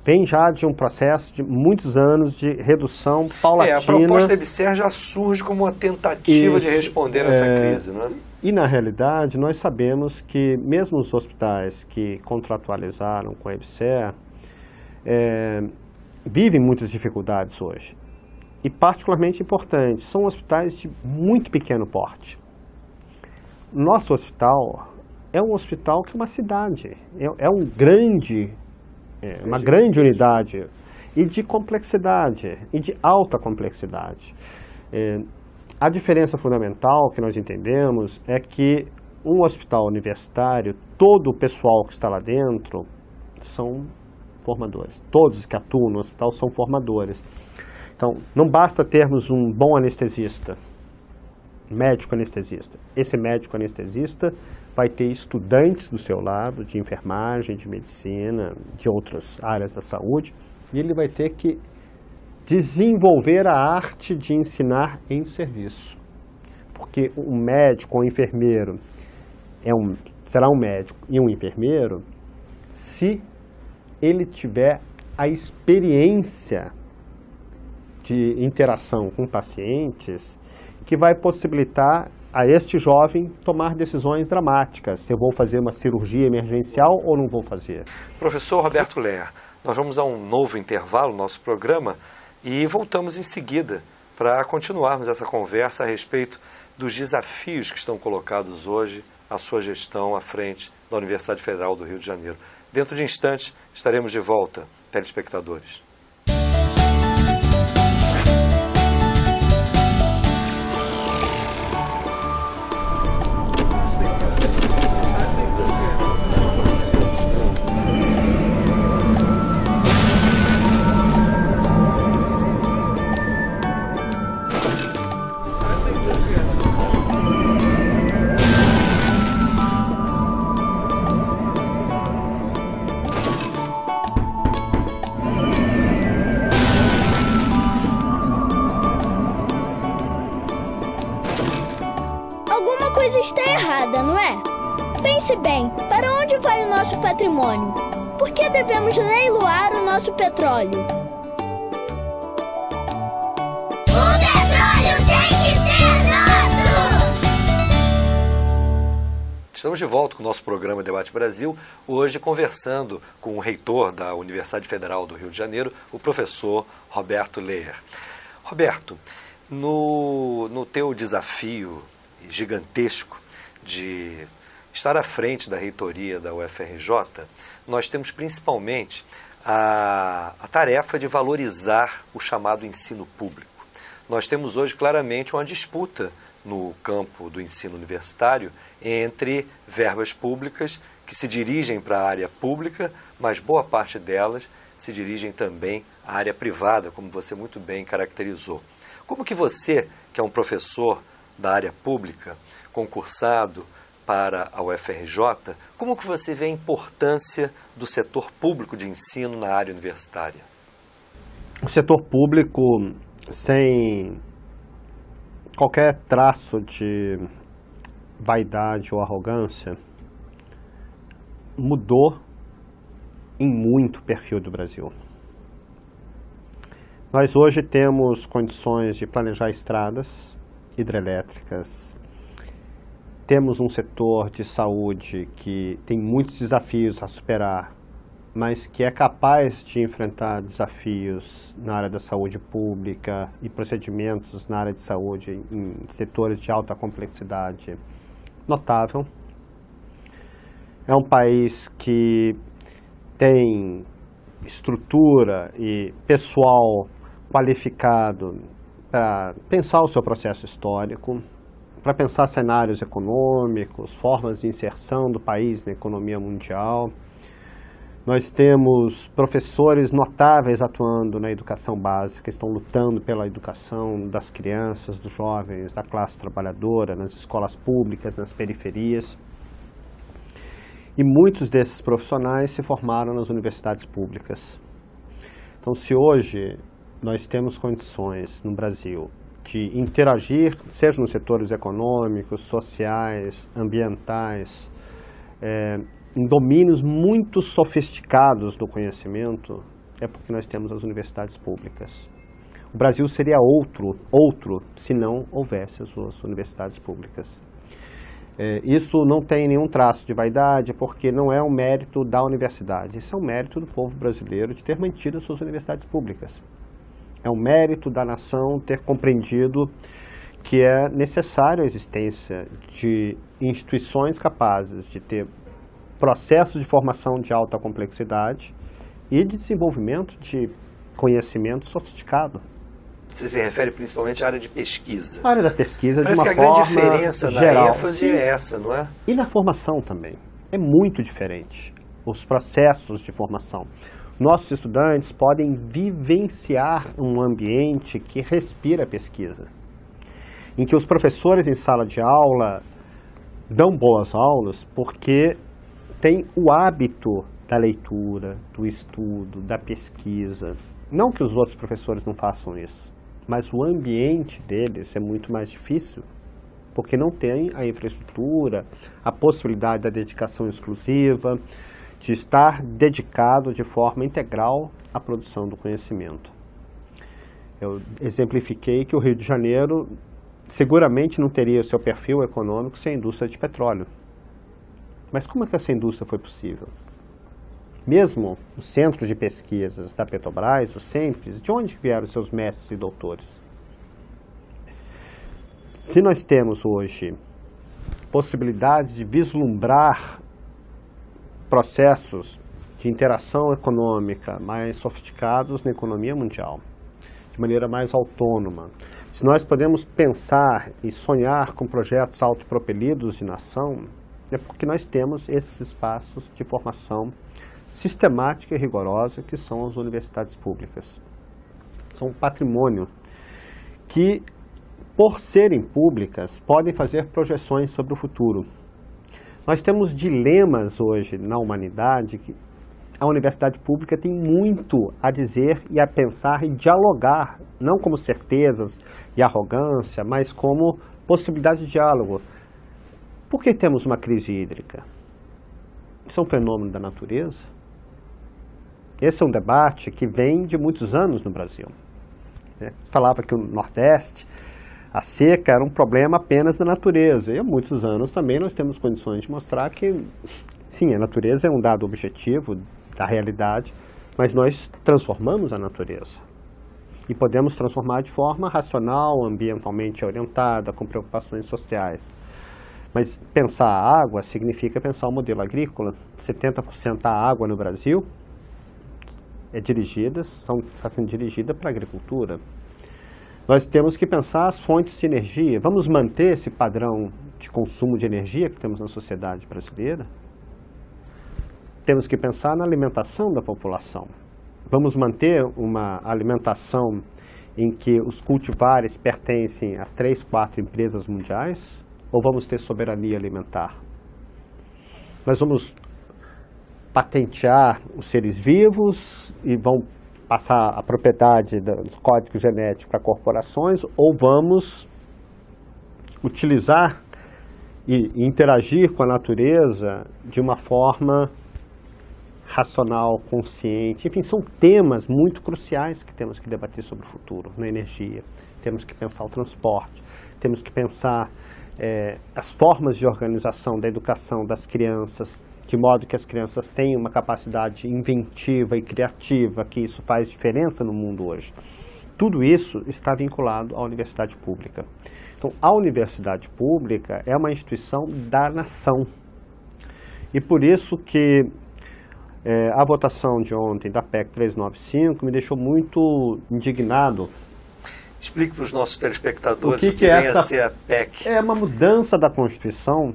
vem já de um processo de muitos anos de redução paulatina. É, a proposta EBSER já surge como uma tentativa Isso, de responder a essa é, crise, não é? E, na realidade, nós sabemos que mesmo os hospitais que contratualizaram com a EBSER é, vivem muitas dificuldades hoje. E, particularmente importante, são hospitais de muito pequeno porte. Nosso hospital é um hospital que é uma cidade, é, é um grande é, uma grande unidade e de complexidade, e de alta complexidade. É, a diferença fundamental que nós entendemos é que um hospital universitário, todo o pessoal que está lá dentro são formadores. Todos que atuam no hospital são formadores. Então, não basta termos um bom anestesista, médico anestesista. Esse médico anestesista vai ter estudantes do seu lado, de enfermagem, de medicina, de outras áreas da saúde, e ele vai ter que desenvolver a arte de ensinar em serviço. Porque um médico ou um enfermeiro é um, será um médico e um enfermeiro se ele tiver a experiência de interação com pacientes que vai possibilitar a este jovem tomar decisões dramáticas. Se eu vou fazer uma cirurgia emergencial ou não vou fazer. Professor Roberto Ler, nós vamos a um novo intervalo no nosso programa e voltamos em seguida para continuarmos essa conversa a respeito dos desafios que estão colocados hoje à sua gestão à frente da Universidade Federal do Rio de Janeiro. Dentro de instantes estaremos de volta, telespectadores. Pense bem, para onde vai o nosso patrimônio? Por que devemos leiloar o nosso petróleo? O petróleo tem que ser nosso! Estamos de volta com o nosso programa Debate Brasil, hoje conversando com o reitor da Universidade Federal do Rio de Janeiro, o professor Roberto Leer. Roberto, no, no teu desafio gigantesco de estar à frente da reitoria da UFRJ, nós temos principalmente a, a tarefa de valorizar o chamado ensino público. Nós temos hoje claramente uma disputa no campo do ensino universitário entre verbas públicas que se dirigem para a área pública, mas boa parte delas se dirigem também à área privada, como você muito bem caracterizou. Como que você, que é um professor da área pública, concursado para a UFRJ, como que você vê a importância do setor público de ensino na área universitária? O setor público, sem qualquer traço de vaidade ou arrogância, mudou em muito o perfil do Brasil. Nós hoje temos condições de planejar estradas hidrelétricas, temos um setor de saúde que tem muitos desafios a superar, mas que é capaz de enfrentar desafios na área da saúde pública e procedimentos na área de saúde em setores de alta complexidade notável. É um país que tem estrutura e pessoal qualificado para pensar o seu processo histórico, para pensar cenários econômicos, formas de inserção do país na economia mundial nós temos professores notáveis atuando na educação básica, estão lutando pela educação das crianças, dos jovens, da classe trabalhadora, nas escolas públicas, nas periferias. E muitos desses profissionais se formaram nas universidades públicas. Então, se hoje nós temos condições no Brasil de interagir, seja nos setores econômicos, sociais, ambientais, é, em domínios muito sofisticados do conhecimento, é porque nós temos as universidades públicas. O Brasil seria outro, outro se não houvesse as suas universidades públicas. É, isso não tem nenhum traço de vaidade, porque não é um mérito da universidade, isso é um mérito do povo brasileiro de ter mantido as suas universidades públicas. É um mérito da nação ter compreendido que é necessária a existência de instituições capazes de ter processos de formação de alta complexidade e de desenvolvimento de conhecimento sofisticado. Você se refere principalmente à área de pesquisa. A área da pesquisa, Parece de uma que a forma grande diferença geral. na ênfase é essa, não é? E na formação também. É muito diferente os processos de formação. Nossos estudantes podem vivenciar um ambiente que respira pesquisa, em que os professores em sala de aula dão boas aulas porque tem o hábito da leitura, do estudo, da pesquisa. Não que os outros professores não façam isso, mas o ambiente deles é muito mais difícil, porque não tem a infraestrutura, a possibilidade da dedicação exclusiva, de estar dedicado de forma integral à produção do conhecimento. Eu exemplifiquei que o Rio de Janeiro seguramente não teria seu perfil econômico sem a indústria de petróleo. Mas como é que essa indústria foi possível? Mesmo os centros de pesquisas da Petrobras, os SEMPES, de onde vieram seus mestres e doutores? Se nós temos hoje possibilidades de vislumbrar processos de interação econômica mais sofisticados na economia mundial, de maneira mais autônoma, se nós podemos pensar e sonhar com projetos autopropelidos de nação, é porque nós temos esses espaços de formação sistemática e rigorosa que são as universidades públicas. São um patrimônio que, por serem públicas, podem fazer projeções sobre o futuro. Nós temos dilemas hoje na humanidade que a universidade pública tem muito a dizer e a pensar e dialogar, não como certezas e arrogância, mas como possibilidade de diálogo. Por que temos uma crise hídrica? Isso é um fenômeno da natureza? Esse é um debate que vem de muitos anos no Brasil. Né? Falava que o Nordeste A seca era um problema apenas da natureza. E há muitos anos também nós temos condições de mostrar que, sim, a natureza é um dado objetivo da realidade, mas nós transformamos a natureza. E podemos transformar de forma racional, ambientalmente orientada, com preocupações sociais. Mas pensar a água significa pensar o modelo agrícola. 70% da água no Brasil é dirigida, são, está sendo dirigida para a agricultura. Nós temos que pensar as fontes de energia. Vamos manter esse padrão de consumo de energia que temos na sociedade brasileira? Temos que pensar na alimentação da população. Vamos manter uma alimentação em que os cultivares pertencem a três, quatro empresas mundiais? Ou vamos ter soberania alimentar? Nós vamos patentear os seres vivos e vão passar a propriedade dos códigos genéticos para corporações ou vamos utilizar e, interagir com a natureza de uma forma racional, consciente. Enfim, são temas muito cruciais que temos que debater sobre o futuro na energia. Temos que pensar o transporte, temos que pensar é, as formas de organização da educação das crianças, de modo que as crianças tenham uma capacidade inventiva e criativa, que isso faz diferença no mundo hoje. Tudo isso está vinculado à universidade pública. Então, a universidade pública é uma instituição da nação. E por isso que é, a votação de ontem da PEC 395 me deixou muito indignado. Explique para os nossos telespectadores o que, o que, que vem essa a ser a PEC. É uma mudança da Constituição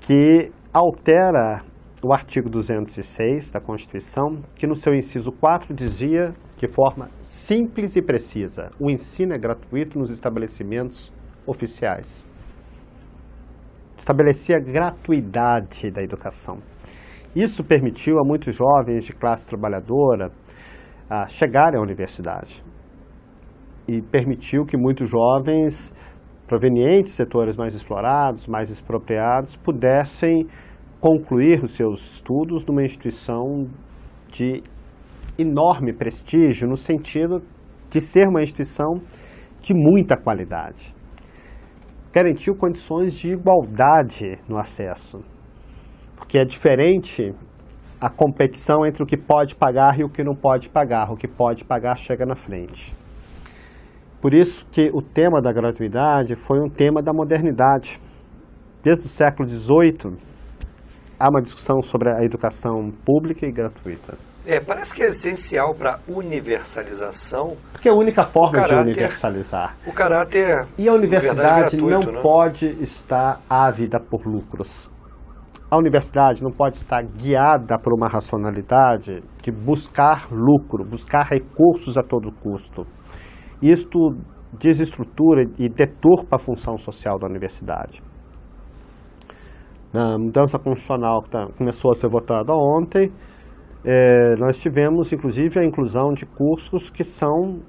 que altera o artigo 206 da Constituição, que no seu inciso 4 dizia, de forma simples e precisa, o ensino é gratuito nos estabelecimentos oficiais. Estabelecia a gratuidade da educação. Isso permitiu a muitos jovens de classe trabalhadora a chegarem à universidade e permitiu que muitos jovens provenientes de setores mais explorados, mais expropriados, pudessem concluir os seus estudos numa instituição de enorme prestígio, no sentido de ser uma instituição de muita qualidade. Garantiu condições de igualdade no acesso, porque é diferente a competição entre o que pode pagar e o que não pode pagar. O que pode pagar chega na frente. Por isso que o tema da gratuidade foi um tema da modernidade. Desde o século XVIII, há uma discussão sobre a educação pública e gratuita. É, parece que é essencial para a universalização. Porque é a única forma caráter, de universalizar. O caráter. E a universidade gratuito, não né? pode estar ávida por lucros. A universidade não pode estar guiada por uma racionalidade de buscar lucro, buscar recursos a todo custo. Isto desestrutura e deturpa a função social da universidade. Na mudança constitucional que tá, começou a ser votada ontem, é, nós tivemos inclusive a inclusão de cursos que são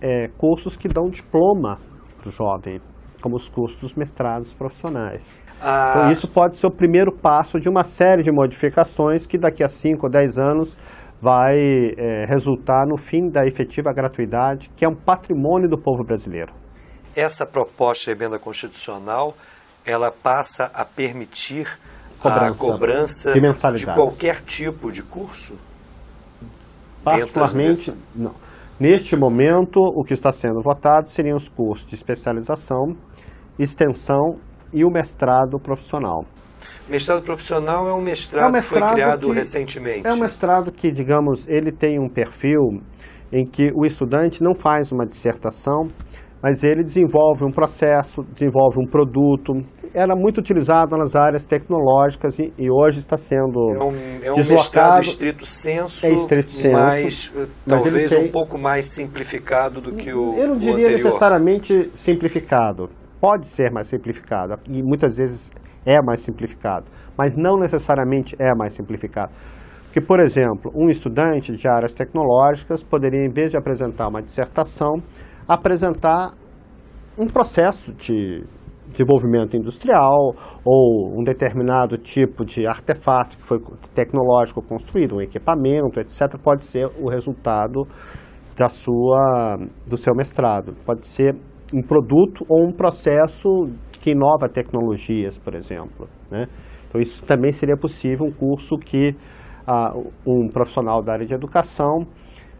é, cursos que dão diploma para o jovem, como os cursos dos mestrados profissionais. Ah, Então, isso pode ser o primeiro passo de uma série de modificações que daqui a 5 ou 10 anos vai é, resultar no fim da efetiva gratuidade, que é um patrimônio do povo brasileiro. essa proposta de emenda constitucional ela passa a permitir a Cobrança cobrança de mensalidades. qualquer tipo de curso? Particularmente, não. Neste momento, o que está sendo votado seriam os cursos de especialização, extensão e o mestrado profissional. Mestrado profissional é um mestrado, É um que foi mestrado criado que- recentemente. É um mestrado que, digamos, ele tem um perfil em que o estudante não faz uma dissertação, mas ele desenvolve um processo, desenvolve um produto. Era muito utilizado nas áreas tecnológicas e, e hoje está sendo É um, é um deslocado. mestrado estrito senso, É estrito senso, mas eh, mas talvez tem- um pouco mais simplificado do que o, Eu não diria necessariamente simplificado. Pode ser mais simplificado e muitas vezes é mais simplificado, mas não necessariamente é mais simplificado. Porque, por exemplo, um estudante de áreas tecnológicas poderia, em vez de apresentar uma dissertação, apresentar um processo de desenvolvimento industrial ou um determinado tipo de artefato que foi tecnológico construído, um equipamento, etc., pode ser o resultado da sua, do seu mestrado. Pode ser um produto ou um processo que inova tecnologias, por exemplo. Né? Então, isso também seria possível, um curso que ah, um profissional da área de educação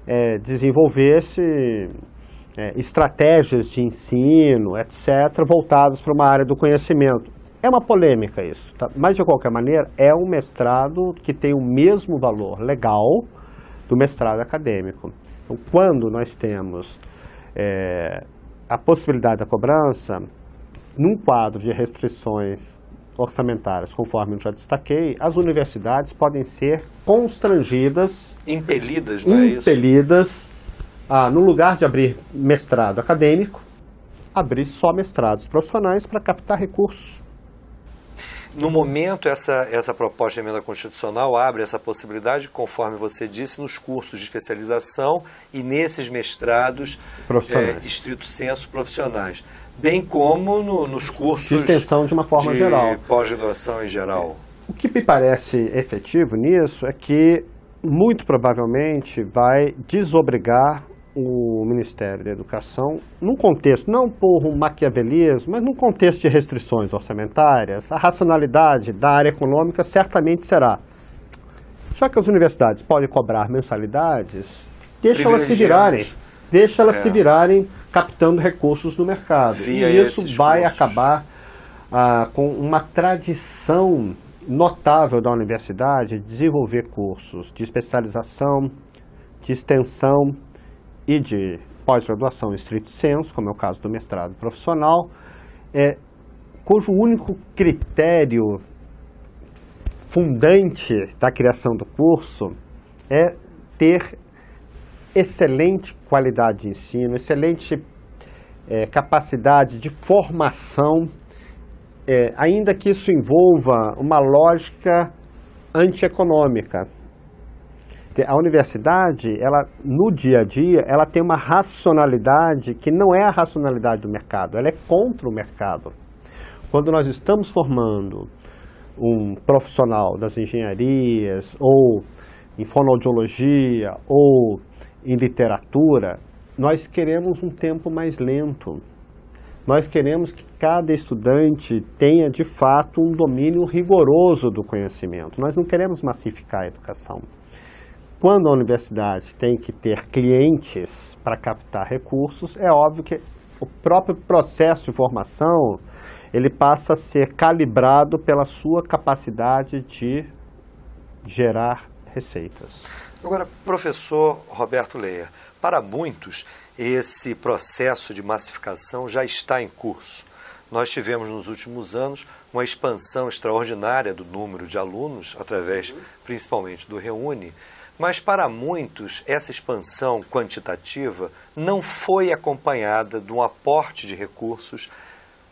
é, desenvolvesse é, estratégias de ensino, etc., voltadas para uma área do conhecimento. É uma polêmica isso, tá? mas de qualquer maneira é um mestrado que tem o mesmo valor legal do mestrado acadêmico. Então, quando nós temos é, a possibilidade da cobrança, num quadro de restrições orçamentárias, conforme eu já destaquei, as universidades podem ser constrangidas, impelidas, não é impelidas a, no lugar de abrir mestrado acadêmico, abrir só mestrados profissionais para captar recursos. No momento, essa, essa proposta de emenda constitucional abre essa possibilidade, conforme você disse, nos cursos de especialização e nesses mestrados. É, estrito senso profissionais bem como no, nos cursos de extensão de uma forma de geral, pós-graduação em geral. O que me parece efetivo nisso é que muito provavelmente vai desobrigar o Ministério da Educação, num contexto, não por um maquiavelismo, mas num contexto de restrições orçamentárias, a racionalidade da área econômica certamente será. Já que as universidades podem cobrar mensalidades, deixa elas se virarem. Deixa elas é. se virarem captando recursos no mercado. Via e isso vai cursos. acabar ah, com uma tradição notável da universidade de desenvolver cursos de especialização, de extensão e de pós-graduação em estrito senso, como é o caso do mestrado profissional, é, cujo único critério fundante da criação do curso é ter excelente qualidade de ensino, excelente é, capacidade de formação, é, ainda que isso envolva uma lógica antieconômica. A universidade, ela no dia a dia, ela tem uma racionalidade que não é a racionalidade do mercado, ela é contra o mercado. Quando nós estamos formando um profissional das engenharias ou em fonoaudiologia ou em literatura, nós queremos um tempo mais lento. Nós queremos que cada estudante tenha de fato um domínio rigoroso do conhecimento. Nós não queremos massificar a educação. Quando a universidade tem que ter clientes para captar recursos, é óbvio que o próprio processo de formação ele passa a ser calibrado pela sua capacidade de gerar receitas. Agora, professor Roberto Leia, para muitos esse processo de massificação já está em curso. Nós tivemos nos últimos anos uma expansão extraordinária do número de alunos, através principalmente do Reúne, mas para muitos essa expansão quantitativa não foi acompanhada de um aporte de recursos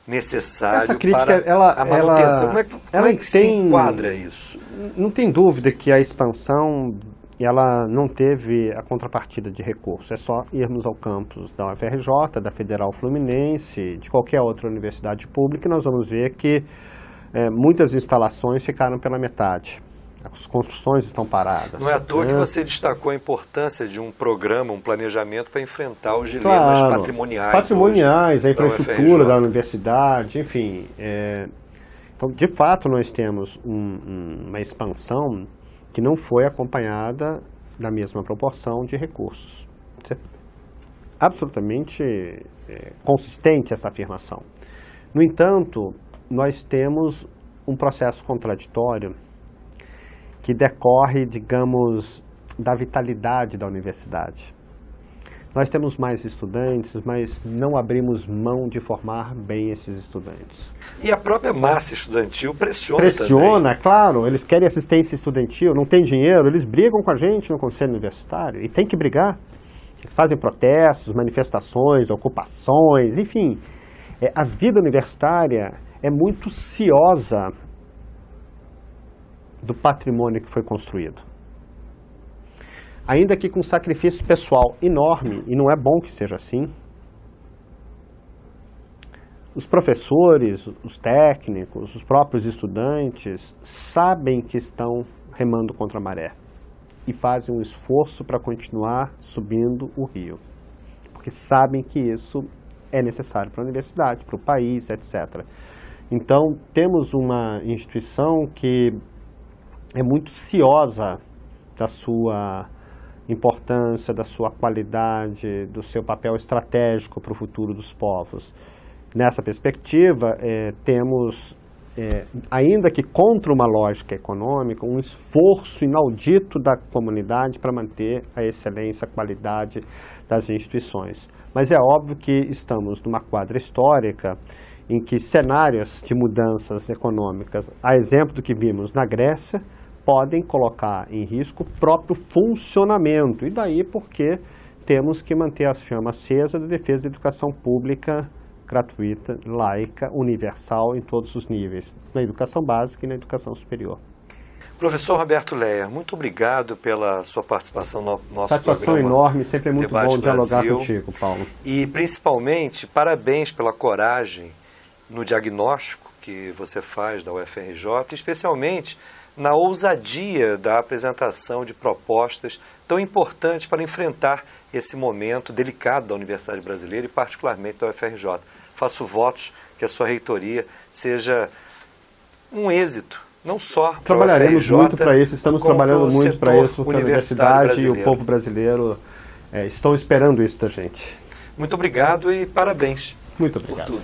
necessário para ela, a manutenção. Ela, como é que, como ela é que tem, se enquadra isso? Não tem dúvida que a expansão ela não teve a contrapartida de recurso. É só irmos ao campus da UFRJ, da Federal Fluminense, de qualquer outra universidade pública, e nós vamos ver que é, muitas instalações ficaram pela metade. As construções estão paradas. Não é à toa né? que você destacou a importância de um programa, um planejamento para enfrentar os dilemas claro, patrimoniais. Patrimoniais, a infraestrutura da, da universidade, enfim. É, então, de fato, nós temos um, um, uma expansão que não foi acompanhada da mesma proporção de recursos. É absolutamente é, consistente essa afirmação. No entanto, nós temos um processo contraditório que decorre, digamos, da vitalidade da universidade. Nós temos mais estudantes, mas não abrimos mão de formar bem esses estudantes. E a própria massa estudantil pressiona Pressiona, também. claro. Eles querem assistência estudantil, não tem dinheiro, eles brigam com a gente no Conselho Universitário. E tem que brigar. Eles fazem protestos, manifestações, ocupações, enfim. É, a vida universitária é muito ciosa do patrimônio que foi construído ainda que com sacrifício pessoal enorme, e não é bom que seja assim. Os professores, os técnicos, os próprios estudantes sabem que estão remando contra a maré e fazem um esforço para continuar subindo o rio, porque sabem que isso é necessário para a universidade, para o país, etc. Então, temos uma instituição que é muito ciosa da sua importância, da sua qualidade, do seu papel estratégico para o futuro dos povos. Nessa perspectiva, é, temos, é, ainda que contra uma lógica econômica, um esforço inaudito da comunidade para manter a excelência, a qualidade das instituições. Mas é óbvio que estamos numa quadra histórica em que cenários de mudanças econômicas, a exemplo do que vimos na Grécia, podem colocar em risco o próprio funcionamento. E daí porque temos que manter a chama acesa da defesa da educação pública gratuita, laica, universal em todos os níveis, na educação básica e na educação superior. Professor Roberto Leia, muito obrigado pela sua participação no nosso Satisfação programa. enorme, sempre é muito Debate bom dialogar Brasil. contigo, Paulo. E principalmente, parabéns pela coragem no diagnóstico que você faz da UFRJ, especialmente na ousadia da apresentação de propostas tão importantes para enfrentar esse momento delicado da Universidade Brasileira e particularmente da UFRJ. Faço votos que a sua reitoria seja um êxito, não só Trabalharemos UFRJ, muito para isso, estamos trabalhando muito para isso, porque a universidade e o brasileiro. povo brasileiro é, estão esperando isso da gente. Muito obrigado e parabéns Muito por obrigado.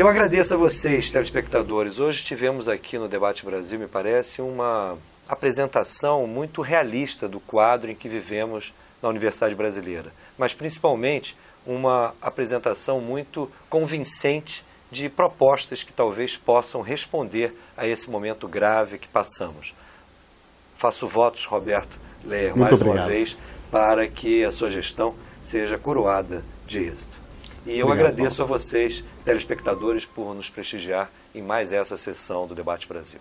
Eu agradeço a vocês, telespectadores. Hoje tivemos aqui no Debate Brasil, me parece, uma apresentação muito realista do quadro em que vivemos na Universidade Brasileira, mas principalmente uma apresentação muito convincente de propostas que talvez possam responder a esse momento grave que passamos. Faço votos, Roberto Leer, mais uma obrigado. vez, para que a sua gestão seja coroada de êxito. E eu Obrigado, agradeço a vocês, telespectadores, por nos prestigiar em mais essa sessão do Debate Brasil.